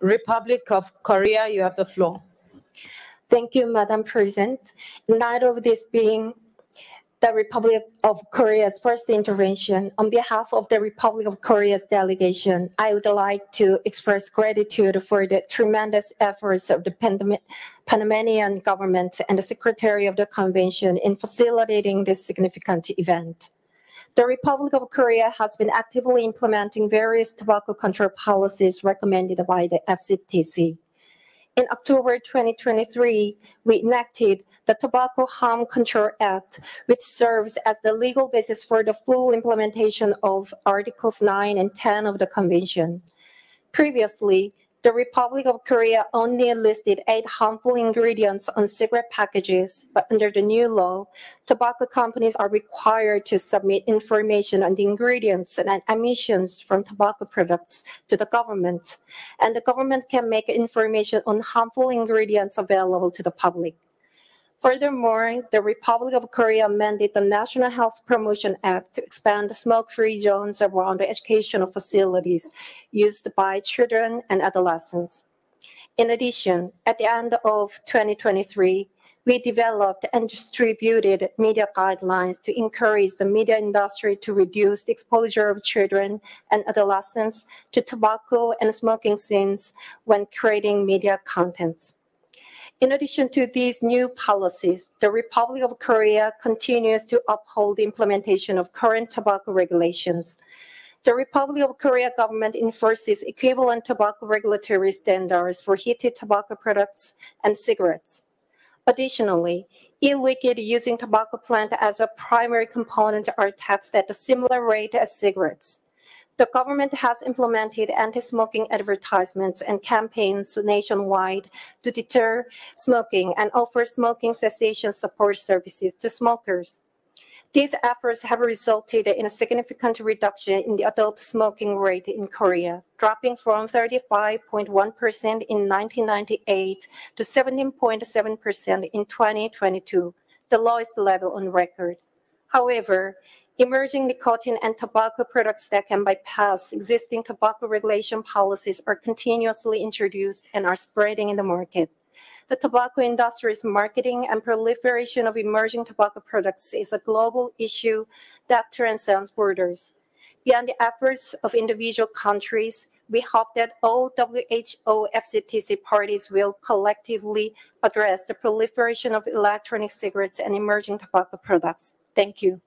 Republic of Korea, you have the floor. Thank you, Madam President. In light of this being the Republic of Korea's first intervention, on behalf of the Republic of Korea's delegation, I would like to express gratitude for the tremendous efforts of the Panamanian government and the Secretary of the Convention in facilitating this significant event. The Republic of Korea has been actively implementing various tobacco control policies recommended by the FCTC. In October 2023, we enacted the Tobacco Harm Control Act, which serves as the legal basis for the full implementation of Articles 9 and 10 of the Convention. Previously, the Republic of Korea only listed eight harmful ingredients on cigarette packages, but under the new law, tobacco companies are required to submit information on the ingredients and emissions from tobacco products to the government, and the government can make information on harmful ingredients available to the public. Furthermore, the Republic of Korea amended the National Health Promotion Act to expand smoke-free zones around educational facilities used by children and adolescents. In addition, at the end of 2023, we developed and distributed media guidelines to encourage the media industry to reduce the exposure of children and adolescents to tobacco and smoking scenes when creating media contents. In addition to these new policies, the Republic of Korea continues to uphold the implementation of current tobacco regulations. The Republic of Korea government enforces equivalent tobacco regulatory standards for heated tobacco products and cigarettes. Additionally, e-liquid using tobacco plant as a primary component are taxed at a similar rate as cigarettes. The government has implemented anti-smoking advertisements and campaigns nationwide to deter smoking and offer smoking cessation support services to smokers. These efforts have resulted in a significant reduction in the adult smoking rate in Korea, dropping from 35.1% in 1998 to 17.7% in 2022, the lowest level on record. However, Emerging nicotine and tobacco products that can bypass existing tobacco regulation policies are continuously introduced and are spreading in the market. The tobacco industry's marketing and proliferation of emerging tobacco products is a global issue that transcends borders. Beyond the efforts of individual countries, we hope that all WHO FCTC parties will collectively address the proliferation of electronic cigarettes and emerging tobacco products. Thank you.